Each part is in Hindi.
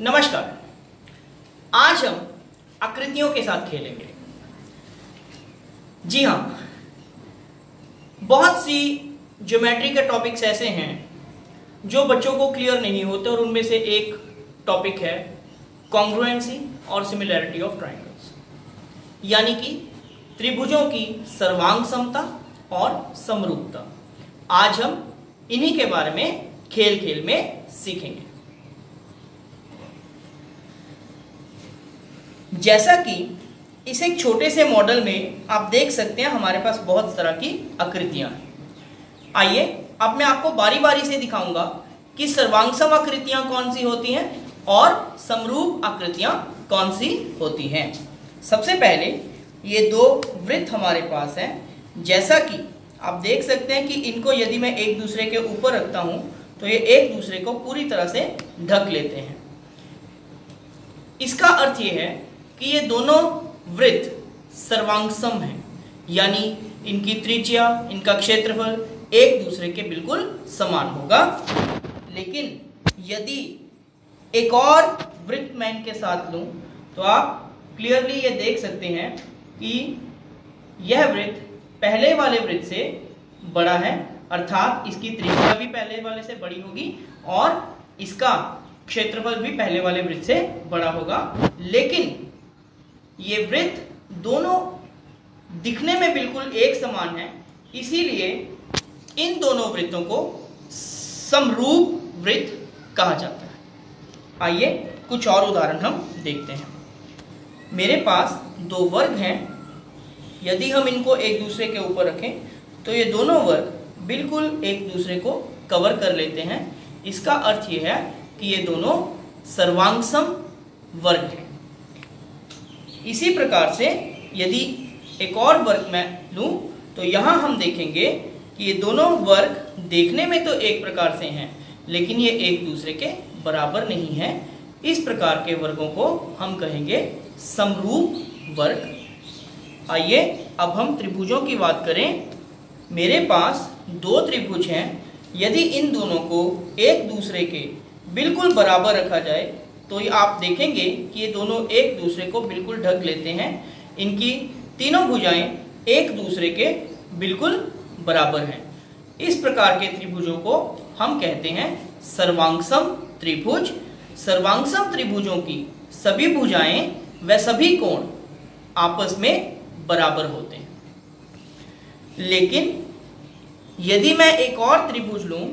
नमस्कार। आज हम आकृतियों के साथ खेलेंगे। जी हाँ बहुत सी ज्योमेट्री के टॉपिक्स ऐसे हैं जो बच्चों को क्लियर नहीं होते और उनमें से एक टॉपिक है कॉन्ग्रुएंसी और सिमिलैरिटी ऑफ़ ट्राइंगल्स यानी कि त्रिभुजों की सर्वांग समता और समरूपता। आज हम इन्हीं के बारे में खेल खेल में सीखेंगे। जैसा कि इस एक छोटे से मॉडल में आप देख सकते हैं हमारे पास बहुत तरह की आकृतियाँ हैं। आइए अब मैं आपको बारी बारी से दिखाऊँगा कि सर्वांगसम आकृतियाँ कौन सी होती हैं और समरूप आकृतियाँ कौन सी होती हैं। सबसे पहले ये दो वृत्त हमारे पास हैं। जैसा कि आप देख सकते हैं कि इनको यदि मैं एक दूसरे के ऊपर रखता हूँ तो ये एक दूसरे को पूरी तरह से ढक लेते हैं। इसका अर्थ ये है कि ये दोनों वृत्त सर्वांगसम हैं। यानी इनकी त्रिज्या, इनका क्षेत्रफल एक दूसरे के बिल्कुल समान होगा। लेकिन यदि एक और वृत्त मैं इनके साथ लूँ तो आप क्लियरली ये देख सकते हैं कि यह वृत्त पहले वाले वृत्त से बड़ा है, अर्थात इसकी त्रिज्या भी पहले वाले से बड़ी होगी और इसका क्षेत्रफल भी पहले वाले वृत्त से बड़ा होगा। लेकिन ये वृत्त दोनों दिखने में बिल्कुल एक समान है, इसीलिए इन दोनों वृत्तों को समरूप वृत्त कहा जाता है। आइए कुछ और उदाहरण हम देखते हैं। मेरे पास दो वर्ग हैं, यदि हम इनको एक दूसरे के ऊपर रखें तो ये दोनों वर्ग बिल्कुल एक दूसरे को कवर कर लेते हैं। इसका अर्थ ये है कि ये दोनों सर्वांगसम वर्ग हैं। इसी प्रकार से यदि एक और वर्ग मैं लूँ तो यहाँ हम देखेंगे कि ये दोनों वर्ग देखने में तो एक प्रकार से हैं, लेकिन ये एक दूसरे के बराबर नहीं है। इस प्रकार के वर्गों को हम कहेंगे समरूप वर्ग। आइए, अब हम त्रिभुजों की बात करें। मेरे पास दो त्रिभुज हैं। यदि इन दोनों को एक दूसरे के बिल्कुल बराबर रखा जाए तो ये आप देखेंगे कि ये दोनों एक दूसरे को बिल्कुल ढक लेते हैं। इनकी तीनों भुजाएँ एक दूसरे के बिल्कुल बराबर हैं। इस प्रकार के त्रिभुजों को हम कहते हैं सर्वांगसम त्रिभुज। सर्वांगसम त्रिभुजों की सभी भुजाएँ व सभी कोण आपस में बराबर होते हैं। लेकिन यदि मैं एक और त्रिभुज लूँ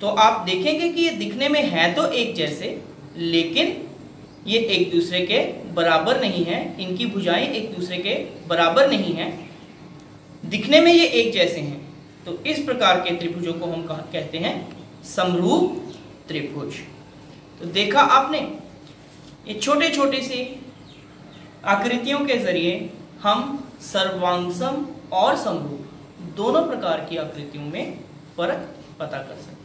तो आप देखेंगे कि ये दिखने में है तो एक जैसे लेकिन ये एक दूसरे के बराबर नहीं है, इनकी भुजाएँ एक दूसरे के बराबर नहीं है। दिखने में ये एक जैसे हैं तो इस प्रकार के त्रिभुजों को हम कहते हैं समरूप त्रिभुज। तो देखा आपने, ये छोटे छोटे से आकृतियों के ज़रिए हम सर्वांगसम और समरूप दोनों प्रकार की आकृतियों में फ़र्क पता कर सकते